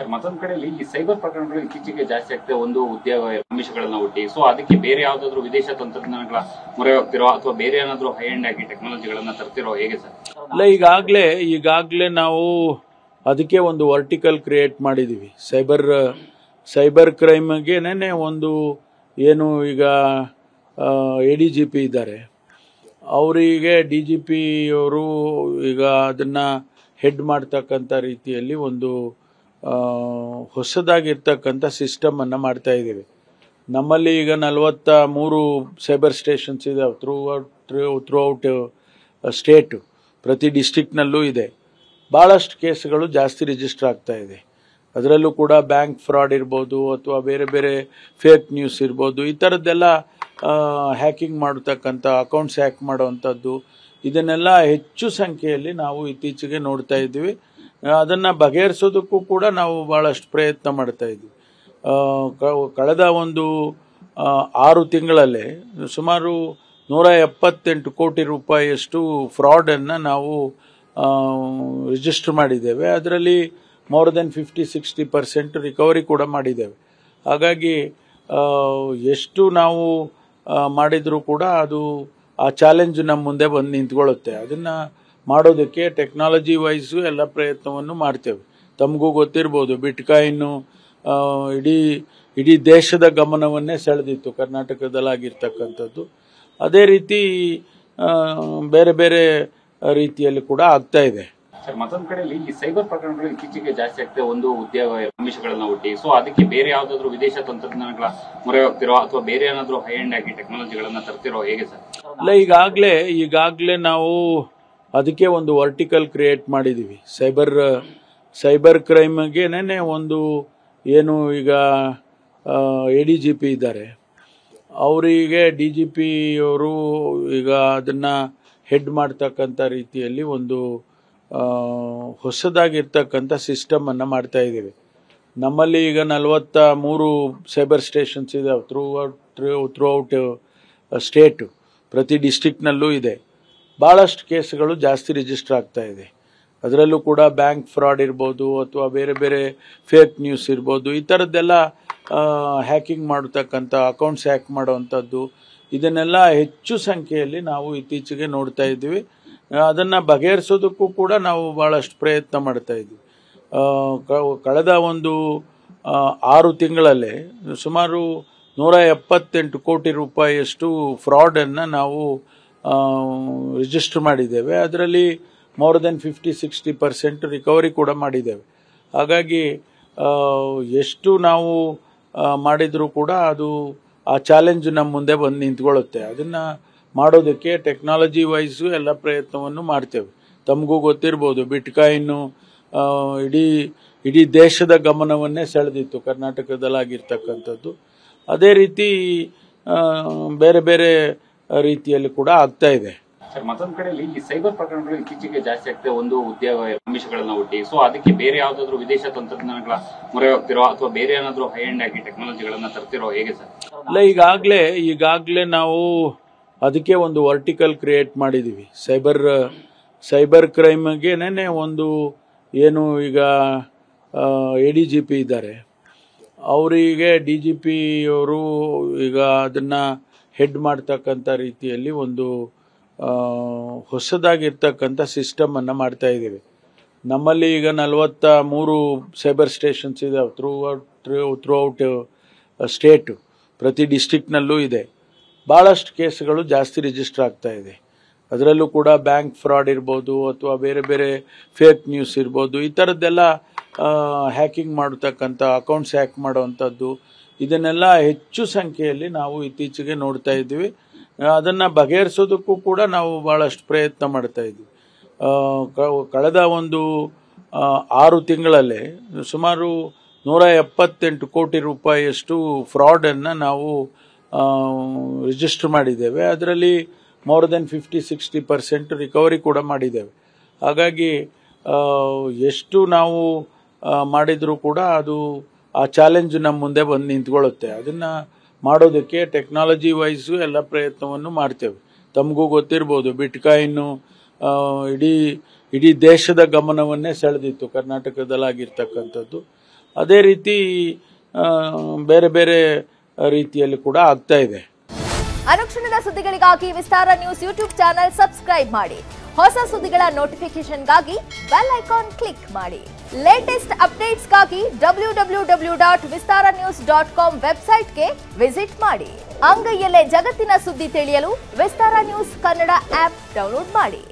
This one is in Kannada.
ಸರ್, ಮತ್ತೊಂದ್ ಕಡೆಯಲ್ಲಿ ಈ ಸೈಬರ್ ಪ್ರಕರಣಗಳು ಇತ್ತೀಚೆಗೆ ಜಾಸ್ತಿ ಆಗ್ತದೆ. ಒಂದು ಉದ್ಯೋಗ ಅಂಶಗಳನ್ನ ಹುಟ್ಟಿ ಸೊ ಅದಕ್ಕೆ ಬೇರೆ ಯಾವ್ದಾದ್ರು ವಿದೇಶ ತಂತ್ರಜ್ಞಾನಗಳ ಮೊರೆ ಹೋಗ್ತಿರೋ ಅಥವಾ ಬೇರೆ ಏನಾದ್ರು ಹೈ ಎಂಡ್ ಆಗಿ ಟೆಕ್ನಾಲಜಿಗಳನ್ನ ತರ್ತಿರೋ ಹೇಗೆ ಸರ್? ಅಲ್ಲ, ಈಗಾಗಲೇ ಈಗಾಗಲೇ ನಾವು ಅದಕ್ಕೆ ಒಂದು ವರ್ಟಿಕಲ್ ಕ್ರಿಯೇಟ್ ಮಾಡಿದ್ದೀವಿ ಸೈಬರ್ ಸೈಬರ್ ಕ್ರೈಮ್ಗೆನೇ ಒಂದು ಏನು ಈಗ ಎ ಡಿ ಜಿ ಪಿ ಇದ್ದಾರೆ. ಅವರಿಗೆ ಡಿ ಜಿ ಪಿ ಅವರು ಈಗ ಅದನ್ನು ಹೆಡ್ ಮಾಡ್ತಕ್ಕಂಥ ರೀತಿಯಲ್ಲಿ ಒಂದು ಹೊಸದಾಗಿರ್ತಕ್ಕಂಥ ಸಿಸ್ಟಮನ್ನು ಮಾಡ್ತಾ ಇದ್ದೀವಿ. ನಮ್ಮಲ್ಲಿ ಈಗ ನಲವತ್ತ ಮೂರು ಸೈಬರ್ ಸ್ಟೇಷನ್ಸ್ ಇದಾವೆ throughout throughout state ಪ್ರತಿ ಡಿಸ್ಟಿಕ್ನಲ್ಲೂ ಇದೆ. ಭಾಳಷ್ಟು ಕೇಸ್ಗಳು ಜಾಸ್ತಿ ರಿಜಿಸ್ಟರ್ ಆಗ್ತಾ ಇದೆ. ಅದರಲ್ಲೂ ಕೂಡ ಬ್ಯಾಂಕ್ ಫ್ರಾಡ್ ಇರ್ಬೋದು, ಅಥವಾ ಬೇರೆ ಬೇರೆ ಫೇಕ್ ನ್ಯೂಸ್ ಇರ್ಬೋದು, ಈ ಥರದ್ದೆಲ್ಲ ಹ್ಯಾಕಿಂಗ್ ಮಾಡತಕ್ಕಂಥ ಅಕೌಂಟ್ಸ್ ಹ್ಯಾಕ್ ಮಾಡೋವಂಥದ್ದು, ಇದನ್ನೆಲ್ಲ ಹೆಚ್ಚು ಸಂಖ್ಯೆಯಲ್ಲಿ ನಾವು ಇತ್ತೀಚೆಗೆ ನೋಡ್ತಾ ಇದ್ದೀವಿ. ಅದನ್ನು ಬಗೆಹರಿಸೋದಕ್ಕೂ ಕೂಡ ನಾವು ಭಾಳಷ್ಟು ಪ್ರಯತ್ನ ಮಾಡ್ತಾ ಇದ್ವಿ. ಕಳೆದ ಒಂದು ಆರು ತಿಂಗಳಲ್ಲೇ ಸುಮಾರು ನೂರ ಎಪ್ಪತ್ತೆಂಟು ಕೋಟಿ ರೂಪಾಯಿಯಷ್ಟು ಫ್ರಾಡನ್ನು ನಾವು ರಿಜಿಸ್ಟರ್ ಮಾಡಿದ್ದೇವೆ. ಅದರಲ್ಲಿ more than fifty sixty percent recovery ಕೂಡ ಮಾಡಿದ್ದೇವೆ. ಹಾಗಾಗಿ ಎಷ್ಟು ನಾವು ಮಾಡಿದರೂ ಕೂಡ ಅದು ಆ ಚಾಲೆಂಜ್ ನಮ್ಮ ಮುಂದೆ ಬಂದು ನಿಂತ್ಕೊಳ್ಳುತ್ತೆ. ಅದನ್ನು ಮಾಡೋದಕ್ಕೆ ಟೆಕ್ನಾಲಜಿ ವೈಸು ಎಲ್ಲ ಪ್ರಯತ್ನವನ್ನು ಮಾಡ್ತೇವೆ. ತಮಗೂ ಗೊತ್ತಿರ್ಬೋದು ಬಿಟ್ಕಾಯಿನ್ನು ಇಡೀ ಇಡೀ ದೇಶದ ಗಮನವನ್ನೇ ಸೆಳೆದಿತ್ತು ಕರ್ನಾಟಕದಲ್ಲಾಗಿರ್ತಕ್ಕಂಥದ್ದು. ಅದೇ ರೀತಿ ಬೇರೆ ಬೇರೆ ರೀತಿಯಲ್ಲಿ ಕೂಡ ಆಗ್ತಾ ಇದೆ. ಸರ್ ಮತ್ತೊಂದ್ ಕಡೆಯಲ್ಲಿ ಈ ಸೈಬರ್ ಪ್ರಕರಣಗಳು ಇತ್ತೀಚೆಗೆ ಜಾಸ್ತಿ ಆಗ್ತದೆ. ಒಂದು ಉದ್ಯೋಗ ಅಂಶಗಳನ್ನ ಒಟ್ಟಿ ಸೊ ಅದಕ್ಕೆ ಬೇರೆ ಯಾವ್ದಾದ್ರು ವಿದೇಶ ತಂತ್ರಜ್ಞಾನಗಳ ಮೊರೆ ಹೋಗ್ತಿರೋ ಅಥವಾ ಬೇರೆ ಏನಾದ್ರು ಹೈ ಎಂಡ್ ಆಗಿ ಟೆಕ್ನಾಲಜಿಗಳನ್ನ ತರ್ತಿರೋ ಹೇಗೆ ಸರ್? ಅಲ್ಲ ಈಗಾಗ್ಲೇ ಈಗಾಗ್ಲೇ ನಾವು ಅದಕ್ಕೆ ಒಂದು ವರ್ಟಿಕಲ್ ಕ್ರಿಯೇಟ್ ಮಾಡಿದ್ದೀವಿ ಸೈಬರ್ ಸೈಬರ್ ಕ್ರೈಮ್ಗೆನೇ ಒಂದು ಏನು ಈಗ ಎ ಡಿ ಜಿ ಪಿ ಇದ್ದಾರೆ. ಅವರಿಗೆ ಡಿ ಜಿ ಪಿ ಅವರು ಈಗ ಅದನ್ನು ಹೆಡ್ ಮಾಡ್ತಕ್ಕಂಥ ರೀತಿಯಲ್ಲಿ ಒಂದು ಹೊಸದಾಗಿರ್ತಕ್ಕಂಥ ಸಿಸ್ಟಮನ್ನು ಮಾಡ್ತಾ ಇದ್ದೀವಿ. ನಮ್ಮಲ್ಲಿ ಈಗ ನಲವತ್ತ ಮೂರು ಸೈಬರ್ ಸ್ಟೇಷನ್ಸ್ ಇದೆ throughout throughout state ಪ್ರತಿ ಡಿಸ್ಟಿಕ್ನಲ್ಲೂ ಇದೆ. ಭಾಳಷ್ಟು ಕೇಸ್ಗಳು ಜಾಸ್ತಿ ರಿಜಿಸ್ಟರ್ ಆಗ್ತಾ ಇದೆ. ಅದರಲ್ಲೂ ಕೂಡ ಬ್ಯಾಂಕ್ ಫ್ರಾಡ್ ಇರ್ಬೋದು ಅಥವಾ ಬೇರೆ ಬೇರೆ ಫೇಕ್ ನ್ಯೂಸ್ ಇರ್ಬೋದು, ಈ ಥರದ್ದೆಲ್ಲ ಹ್ಯಾಕಿಂಗ್ ಮಾಡತಕ್ಕಂಥ, ಅಕೌಂಟ್ಸ್ ಹ್ಯಾಕ್ ಮಾಡುವಂಥದ್ದು, ಇದನ್ನೆಲ್ಲ ಹೆಚ್ಚು ಸಂಖ್ಯೆಯಲ್ಲಿ ನಾವು ಇತ್ತೀಚೆಗೆ ನೋಡ್ತಾ ಇದ್ದೀವಿ. ಅದನ್ನು ಬಗೆಹರಿಸೋದಕ್ಕೂ ಕೂಡ ನಾವು ಭಾಳಷ್ಟು ಪ್ರಯತ್ನ ಮಾಡ್ತಾ ಇದ್ದೀವಿ. ಕಳೆದ ಒಂದು ಆರು ತಿಂಗಳಲ್ಲೇ ಸುಮಾರು ನೂರ ಎಪ್ಪತ್ತೆಂಟು ಕೋಟಿ ರೂಪಾಯಿಯಷ್ಟು ಫ್ರಾಡನ್ನು ನಾವು ರಿಜಿಸ್ಟರ್ ಮಾಡಿದ್ದೇವೆ. ಅದರಲ್ಲಿ more than fifty sixty percent recovery ಕೂಡ ಮಾಡಿದ್ದೇವೆ. ಹಾಗಾಗಿ ಎಷ್ಟು ನಾವು ಮಾಡಿದರೂ ಕೂಡ ಅದು ಆ ಚಾಲೆಂಜ್ ನಮ್ಮ ಮುಂದೆ ಬಂದು ನಿಂತ್ಕೊಳ್ಳುತ್ತೆ. ಅದನ್ನು ಮಾಡೋದಕ್ಕೆ ಟೆಕ್ನಾಲಜಿ ವೈಸು ಎಲ್ಲ ಪ್ರಯತ್ನವನ್ನು ಮಾಡ್ತೇವೆ. ತಮಗೂ ಗೊತ್ತಿರ್ಬೋದು ಬಿಟ್ಕಾಯಿನ್ನು ಇಡೀ ಇಡೀ ದೇಶದ ಗಮನವನ್ನೇ ಸೆಳೆದಿತ್ತು, ಕರ್ನಾಟಕದಲ್ಲಾಗಿರ್ತಕ್ಕಂಥದ್ದು. ಅದೇ ರೀತಿ ಬೇರೆ ಬೇರೆ ರೀತಿಯಲ್ಲಿ ಕೂಡ ಆಗ್ತಾ ಇದೆ. ಸರ್ ಮತ್ತೊಂದ್ ಕಡೆಯಲ್ಲಿ ಈ ಸೈಬರ್ ಪ್ರಕರಣಗಳು ಇತ್ತೀಚೆಗೆ ಜಾಸ್ತಿ ಆಗ್ತದೆ ಒಂದು ಉದ್ಯೋಗ ಅಂಶಗಳನ್ನ ಒಡ್ಡಿ. ಸೊ ಅದಕ್ಕೆ ಬೇರೆ ಯಾವ್ದಾದ್ರು ವಿದೇಶ ತಂತ್ರಜ್ಞಾನಗಳ ಮೊರೆ ಹೋಗ್ತಿರೋ ಅಥವಾ ಬೇರೆ ಏನಾದ್ರು ಹೈ ಅಂಡ್ ಆಗಿ ಟೆಕ್ನಾಲಜಿಗಳನ್ನ ತರ್ತಿರೋ ಹೇಗೆ ಸರ್? ಅಲ್ಲ ಈಗಾಗಲೇ ಈಗಾಗಲೇ ನಾವು ಅದಕ್ಕೆ ಒಂದು ವರ್ಟಿಕಲ್ ಕ್ರಿಯೇಟ್ ಮಾಡಿದ್ದೀವಿ ಸೈಬರ್ ಸೈಬರ್ ಕ್ರೈಮ್ಗೆನೇ ಒಂದು ಏನು ಈಗ ಎ ಡಿ ಜಿ ಪಿ ಇದ್ದಾರೆ. ಅವರಿಗೆ ಡಿ ಜಿ ಪಿ ಅವರು ಈಗ ಅದನ್ನು ಹೆಡ್ ಮಾಡ್ತಕ್ಕಂಥ ರೀತಿಯಲ್ಲಿ ಒಂದು ಹೊಸದಾಗಿರ್ತಕ್ಕಂಥ ಸಿಸ್ಟಮನ್ನು ಮಾಡ್ತಾ ಇದ್ದೀವಿ. ನಮ್ಮಲ್ಲಿ ಈಗ ನಲವತ್ತ ಮೂರು ಸೈಬರ್ ಸ್ಟೇಷನ್ಸ್ ಇದೆ throughout throughout state ಪ್ರತಿ ಡಿಸ್ಟಿಕ್ನಲ್ಲೂ ಇದೆ. ಭಾಳಷ್ಟು ಕೇಸ್ಗಳು ಜಾಸ್ತಿ ರಿಜಿಸ್ಟರ್ ಆಗ್ತಾ ಇದೆ. ಅದರಲ್ಲೂ ಕೂಡ ಬ್ಯಾಂಕ್ ಫ್ರಾಡ್ ಇರ್ಬೋದು, ಅಥವಾ ಬೇರೆ ಬೇರೆ ಫೇಕ್ ನ್ಯೂಸ್ ಇರ್ಬೋದು, ಈ ಥರದ್ದೆಲ್ಲ ಹ್ಯಾಕಿಂಗ್ ಮಾಡತಕ್ಕಂಥ ಅಕೌಂಟ್ಸ್ ಹ್ಯಾಕ್ ಮಾಡುವಂಥದ್ದು ಇದನ್ನೆಲ್ಲ ಹೆಚ್ಚು ಸಂಖ್ಯೆಯಲ್ಲಿ ನಾವು ಇತ್ತೀಚೆಗೆ ನೋಡ್ತಾ ಇದ್ದೀವಿ. ಅದನ್ನು ಬಗೆಹರಿಸೋದಕ್ಕೂ ಕೂಡ ನಾವು ಭಾಳಷ್ಟು ಪ್ರಯತ್ನ ಮಾಡ್ತಾ ಇದ್ದೀವಿ. ಕಳೆದ ಒಂದು ಆರು ತಿಂಗಳಲ್ಲೇ ಸುಮಾರು ನೂರ ಎಪ್ಪತ್ತೆಂಟು ಕೋಟಿ ರೂಪಾಯಿಯಷ್ಟು ಫ್ರಾಡನ್ನು ನಾವು ರಿಜಿಸ್ಟರ್ ಮಾಡಿದ್ದೇವೆ. ಅದರಲ್ಲಿ more than fifty sixty percent recovery ಕೂಡ ಮಾಡಿದ್ದೇವೆ. ಹಾಗಾಗಿ ಎಷ್ಟು ನಾವು ಮಾಡಿದರೂ ಕೂಡ ಅದು ಆ ಚಾಲೆಂಜ್ ನಮ್ಮ ಮುಂದೆ ಬಂದು ನಿಂತ್ಕೊಳ್ಳುತ್ತೆ. ಅದನ್ನು ಮಾಡೋದಕ್ಕೆ ಟೆಕ್ನಾಲಜಿ ವೈಸು ಎಲ್ಲ ಪ್ರಯತ್ನವನ್ನು ಮಾಡ್ತೇವೆ. ತಮಗೂ ಗೊತ್ತಿರ್ಬೋದು ಬಿಟ್ಕಾಯಿನ್ನು ಇಡೀ ಇಡೀ ದೇಶದ ಗಮನವನ್ನೇ ಸೆಳೆದಿತ್ತು, ಕರ್ನಾಟಕದಲ್ಲಾಗಿರ್ತಕ್ಕಂಥದ್ದು. ಅದೇ ರೀತಿ ಬೇರೆ ಬೇರೆ ರೀತಿಯಲ್ಲಿ ಕೂಡ ಆಗ್ತಾ ಇದೆ. ಅನುಕ್ಷಣದ ಸುದ್ದಿಗಳಿಗಾಗಿ Vistara news YouTube channel subscribe ಮಾಡಿ. ಹೊಸ ಸುದ್ದಿಗಳ ನೋಟಿಫಿಕೇಶನ್ಗಾಗಿ ಬೆಲ್ ಐಕಾನ್ ಕ್ಲಿಕ್ ಮಾಡಿ. Latest ಅಪ್ಡೇಟ್ಸ್ಗಾಗಿ W W dot Vistara news dot com ವೆಬ್ಸೈಟ್ಗೆ ವಿಸಿಟ್ ಮಾಡಿ. ಅಂಗೈಯಲ್ಲೇ ಜಗತ್ತಿನ ಸುದ್ದಿ ತಿಳಿಯಲು Vistara news Kannada app download ಮಾಡಿ.